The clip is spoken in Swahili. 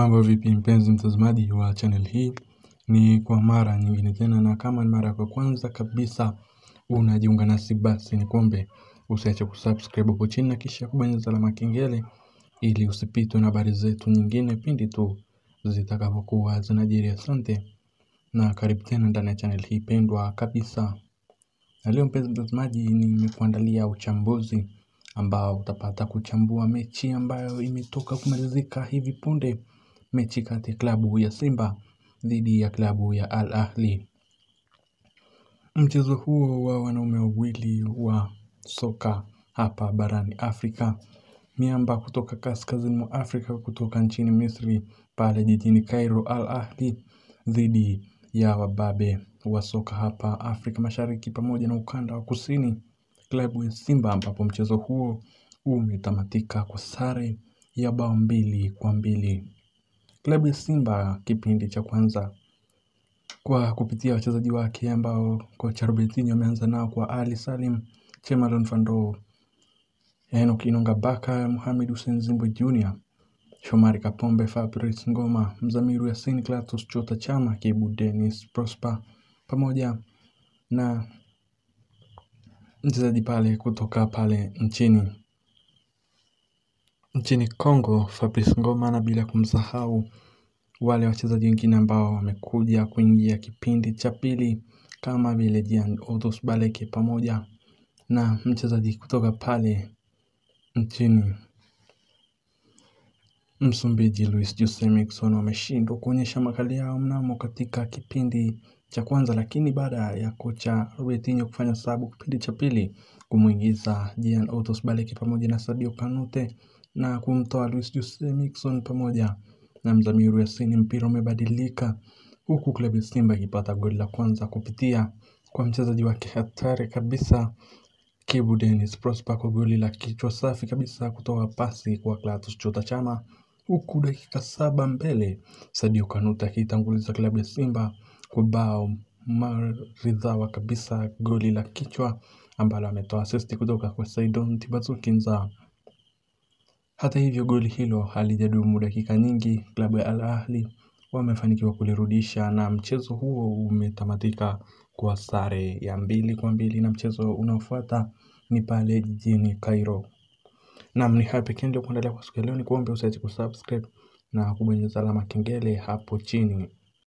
Mambo vipi mpenzi mtazamaji wa channel hii? Ni kwa mara nyingine tena na kama ni mara kwa kwanza kabisa unajiunga nasi basi ni kuombe usiache kusubscribe hapo chini na kisha kubonyeza alama kengele ili usipitwe na habari zetu nyingine pindi tu zitakapokuwa zinajiri. Asante na karibu tena ndani ya channel hii pendwa kabisa. Na leo mpenzi mtazamaji nimekuandalia uchambuzi ambao utapata kuchambua mechi ambayo imetoka kumalizika hivi punde mechi kati ya klabu ya Simba dhidi ya klabu ya Al Ahli. Mchezo huo wa wanaume wawili wa soka hapa barani Afrika, miamba kutoka kaskazini mwa Afrika kutoka nchini Misri pale jijini Cairo, Al Ahli dhidi ya wababe wa soka hapa Afrika Mashariki pamoja na ukanda wa kusini, klabu ya Simba, ambapo mchezo huo umetamatika kwa sare ya bao mbili kwa mbili. Klabu ya Simba kipindi cha kwanza kwa kupitia wachezaji wake ambao kocha Robertinho ameanza nao kwa Ali Salim, Chemalon Fando, Enock Inonga Baka, Mohamed Hussein Zimbo Jr, Shomari Kapombe, Fabrice Ngoma, Mzamiru Yasin, Clatous Chota Chama, Kibu Dennis Prosper pamoja na mchezaji pale kutoka pale nchini nchini Kongo Fabrice Ngoma bila kumsahau wale wachezaji wengine ambao wamekuja kuingia kipindi cha pili kama vile Jean Odos Baleke pamoja na mchezaji kutoka pale nchini Msumbiji Luis Jose Miquissone wameshindwa kuonyesha makali yao mnamo katika kipindi cha kwanza, lakini baada ya kocha Robertinho kufanya sababu kipindi cha pili kumwingiza Jean Otos Baleke pamoja na Sadio Kanute na kumtoa Luis Jose Miquissone pamoja na Mzamiru Yasini, mpira umebadilika huku klabu ya Simba ikipata goli la kwanza kupitia kwa mchezaji wake hatari kabisa Kibu Dennis. Prosper kwa goli la kichwa safi kabisa kutoa pasi kwa Clatous Chota Chama, huku dakika saba mbele Sadio Kanute akiitanguliza klabu ya Simba kwa bao maridhawa kabisa, goli la kichwa ambalo ametoa asisti kutoka kwa Saidon Tibazukinza. Hata hivyo goli hilo halijadumu dakika nyingi, klabu ya Al Ahli wamefanikiwa kulirudisha na mchezo huo umetamatika kwa sare ya mbili kwa mbili, na mchezo unaofuata ni pale jijini Cairo. Nam ni hayo pekee ndio kuendelea kwa siku ya leo, ni kuombe usiache kusubscribe na kubonyeza alama kengele hapo chini.